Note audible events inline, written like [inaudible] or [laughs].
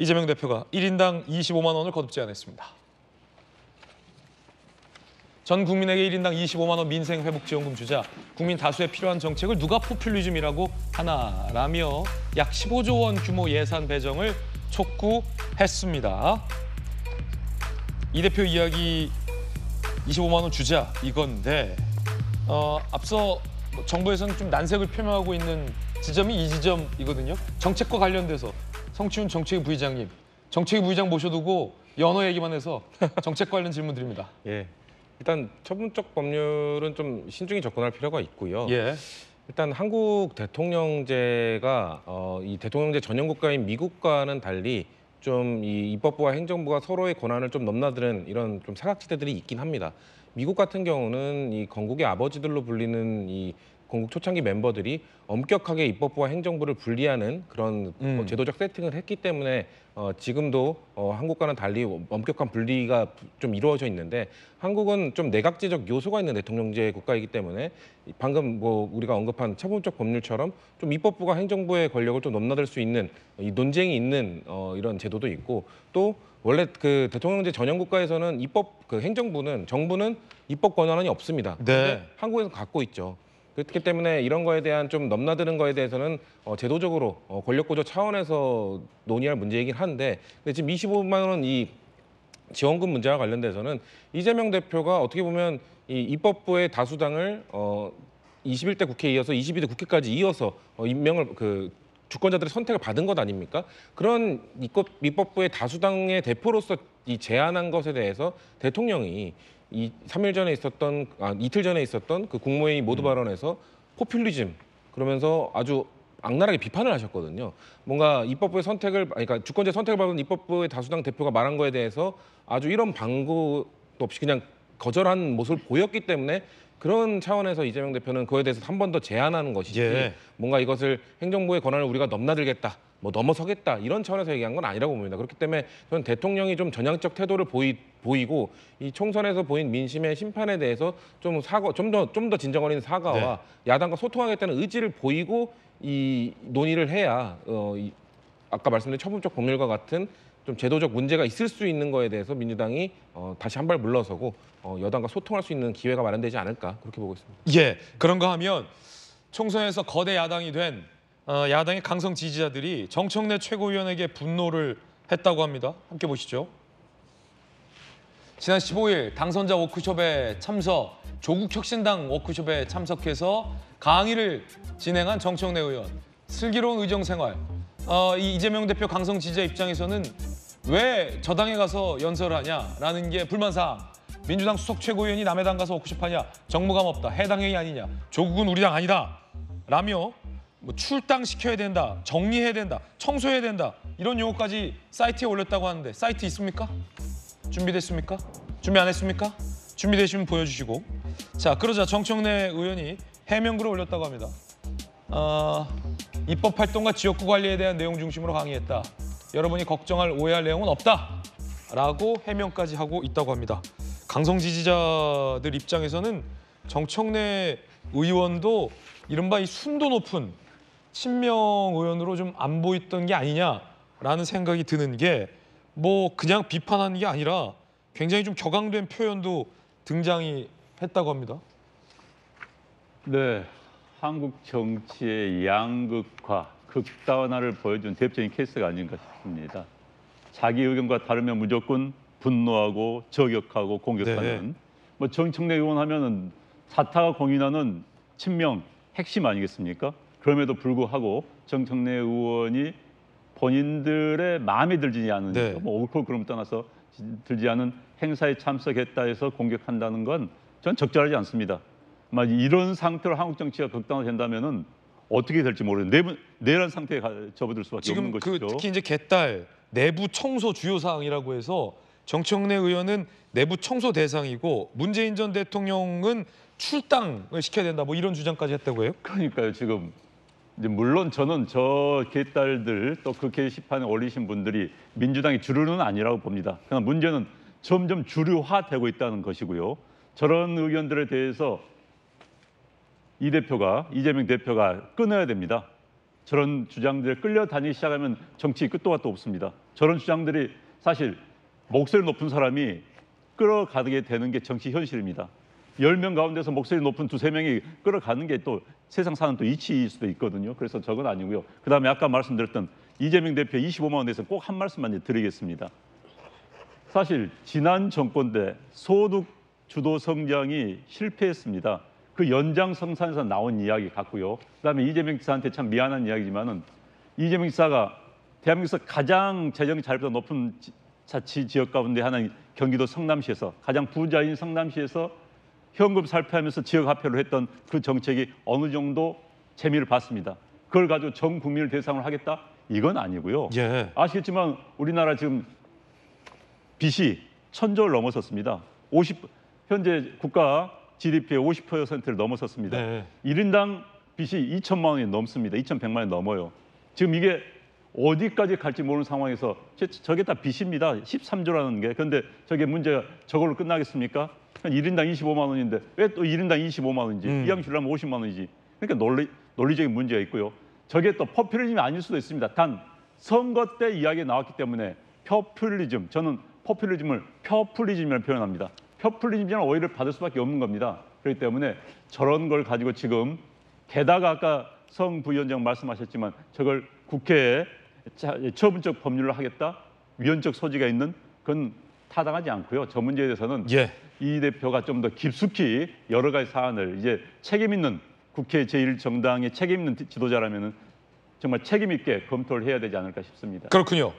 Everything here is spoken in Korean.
이재명 대표가 1인당 25만 원을 거듭 제안했습니다. 전 국민에게 1인당 25만 원 민생 회복 지원금 주자 국민 다수에 필요한 정책을 누가 포퓰리즘이라고 하나라며 약 15조 원 규모 예산 배정을 촉구했습니다. 이 대표 이야기 25만 원 주자 이건데 어, 앞서 뭐 정부에서는 좀 난색을 표명하고 있는 지점이 이 지점이거든요. 정책과 관련돼서 성치훈 정책위 부의장님, 정책위 부의장 모셔두고 연어 얘기만 해서 정책 관련 질문 드립니다. [laughs] 예. 일단 처분적 법률은 좀 신중히 접근할 필요가 있고요. 예. 일단 한국 대통령제가 어, 이 대통령제 전용 국가인 미국과는 달리 좀 이 입법부와 행정부가 서로의 권한을 좀 넘나드는 이런 좀 사각지대들이 있긴 합니다. 미국 같은 경우는 이 건국의 아버지들로 불리는 이 건국 초창기 멤버들이 엄격하게 입법부와 행정부를 분리하는 그런 음. 어, 제도적 세팅을 했기 때문에 어, 지금도 어, 한국과는 달리 엄격한 분리가 부- 좀 이루어져 있는데 한국은 좀 내각제적 요소가 있는 대통령제 국가이기 때문에 이 방금 뭐 우리가 언급한 처분적 법률처럼 좀 입법부가 행정부의 권력을 좀 넘나들 수 있는 이 논쟁이 있는 어, 이런 제도도 있고 또 원래 그 대통령제 전형 국가에서는 입법 그 행정부는 정부는 입법 권한이 없습니다. 네. 한국에서 갖고 있죠. 그렇기 때문에 이런 거에 대한 좀 넘나드는 거에 대해서는 어, 제도적으로 어, 권력 구조 차원에서 논의할 문제이긴 한데 근데 지금 25만 원 이 지원금 문제와 관련돼서는 이재명 대표가 어떻게 보면 이 입법부의 다수당을 어 21대 국회에 이어서 22대 국회까지 이어서 어, 임명을 그 주권자들의 선택을 받은 것 아닙니까? 그런 입법, 입법부의 다수당의 대표로서 이 제안한 것에 대해서 대통령이 이 3일 전에 있었던 아 이틀 전에 있었던 그 국무회의 모두 발언에서 포퓰리즘 그러면서 아주 악랄하게 비판을 하셨거든요. 뭔가 입법부의 선택을 아니, 그러니까 주권자 선택을 받은 입법부의 다수당 대표가 말한 거에 대해서 아주 이런 방구도 없이 그냥 거절한 모습을 보였기 때문에 그런 차원에서 이재명 대표는 그거에 대해서 한 번 더 제안하는 것이지 예. 뭔가 이것을 행정부의 권한을 우리가 넘나들겠다. 뭐 넘어서겠다 이런 차원에서 얘기한 건 아니라고 봅니다. 그렇기 때문에 저는 대통령이 좀 전향적 태도를 보이, 보이고 이 총선에서 보인 민심의 심판에 대해서 좀 사과 좀더 좀 더 진정 어린 사과와 야당과 소통하겠다는 의지를 보이고 이 논의를 해야 어, 이, 아까 말씀드린 처분적 법률과 같은 좀 제도적 문제가 있을 수 있는 거에 대해서 민주당이 어, 다시 한 발 물러서고 어, 여당과 소통할 수 있는 기회가 마련되지 않을까 그렇게 보고 있습니다. 예, 그런가 하면 총선에서 거대 야당이 된 어, 야당의 강성 지지자들이 정청래 최고위원에게 분노를 했다고 합니다. 함께 보시죠. 지난 15일 당선자 워크숍에 참석, 조국혁신당 워크숍에 참석해서 강의를 진행한 정청래 의원. 슬기로운 의정 생활. 어, 이 이재명 대표 강성 지지자 입장에서는 왜 저당에 가서 연설하냐라는 게 불만사항. 민주당 수석 최고위원이 남의 당 가서 워크숍하냐 정무감 없다 해당 행위 아니냐 조국은 우리 당 아니다 라며 뭐 출당 시켜야 된다 정리해야 된다 청소해야 된다 이런 용어까지 사이트에 올렸다고 하는데 사이트 있습니까? 준비됐습니까? 준비 안 했습니까? 준비되시면 보여주시고 자 그러자 정청래 의원이 해명글을 올렸다고 합니다. 어, 입법 활동과 지역구 관리에 대한 내용 중심으로 강의했다. 여러분이 걱정할 오해할 내용은 없다 라고 해명까지 하고 있다고 합니다. 강성 지지자들 입장에서는 정청래 의원도 이른바 이 순도 높은 친명 의원으로 좀 안 보였던 게 아니냐라는 생각이 드는 게 뭐 그냥 비판하는 게 아니라 굉장히 좀 격앙된 표현도 등장이 했다고 합니다. 네, 한국 정치의 양극화, 극단화를 보여준 대표적인 케이스가 아닌가 싶습니다. 자기 의견과 다르면 무조건 분노하고 저격하고 공격하는 네. 뭐 정청래 의원 하면은 사타가 공인하는 친명 핵심 아니겠습니까? 그럼에도 불구하고 정청래 의원이 본인들의 마음에 들지 않은 네. 뭐 옳고 그름 떠나서 들지 않은 행사에 참석했다 해서 공격한다는 건 전 적절하지 않습니다. 아마 이런 상태로 한국 정치가 극단화된다면은 어떻게 될지 모르는데 내부 내란 상태에 가- 접어들 수밖에 지금 없는 그 것이죠. 특히 이제 개딸 내부 청소 주요 사항이라고 해서 정청래 의원은 내부 청소 대상이고 문재인 전 대통령은 출당을 시켜야 된다 뭐 이런 주장까지 했다고 해요. 그러니까요 지금 이제 물론 저는 저 개딸들 또 그 게시판에 올리신 분들이 민주당의 주류는 아니라고 봅니다. 그러나 문제는 점점 주류화되고 있다는 것이고요. 저런 의견들에 대해서 이 대표가 이재명 대표가 끊어야 됩니다. 저런 주장들에 끌려다니기 시작하면 정치 끝도 gat도 없습니다. 저런 주장들이 사실 목소리 높은 사람이 끌어가게 되는 게 정치 현실입니다. 열 명 가운데서 목소리 높은 두세 명이 끌어가는 게 또 세상 사는 또 이치일 수도 있거든요. 그래서 저건 아니고요. 그다음에 아까 말씀드렸던 이재명 대표 25만 원 대해서 꼭 한 말씀만 드리겠습니다. 사실 지난 정권 때 소득 주도 성장이 실패했습니다. 그 연장성산에서 나온 이야기 같고요. 그다음에 이재명 지사한테 참 미안한 이야기지만은 이재명 지사가 대한민국에서 가장 재정이 잘보다 높은 지- 자치 지역 가운데 하나인 경기도 성남시에서 가장 부자인 성남시에서 현금 살펴하면서 지역 화폐로 했던 그 정책이 어느 정도 재미를 봤습니다. 그걸 가지고 전 국민을 대상으로 하겠다? 이건 아니고요. 예. 아시겠지만 우리나라 지금 빚이 천조를 넘어섰습니다. 50 현재 국가 GDP의 50%를 넘어섰습니다. 네. 일 1인당 빚이 2천만 원이 넘습니다. 2,100만 원이 넘어요. 지금 이게 어디까지 갈지 모르는 상황에서 저- 저게 다 빚입니다. 13조라는 게. 근데 저게 문제가 저걸로 끝나겠습니까? 한 1인당 25만 원인데 왜 또 1인당 25만 원인지 음. 이왕 주려면 50만 원이지. 그러니까 논리, 논리적인 문제가 있고요. 저게 또 포퓰리즘이 아닐 수도 있습니다. 단 선거 때 이야기 나왔기 때문에 포퓰리즘 저는 포퓰리즘을 표퓰리즘이라고 표현합니다. 표퓰리즘이라는 오해를 받을 수밖에 없는 겁니다. 그렇기 때문에 저런 걸 가지고 지금 게다가 아까 성 부위원장 말씀하셨지만 저걸 국회에 자- 처분적 법률로 하겠다 위헌적 소지가 있는 그건 타당하지 않고요. 저 문제에 대해서는 예. 이 대표가 좀 더 깊숙이 여러 가지 사안을 이제 책임 있는 국회 제1정당의 책임 있는 지도자라면은 정말 책임 있게 검토를 해야 되지 않을까 싶습니다. 그렇군요.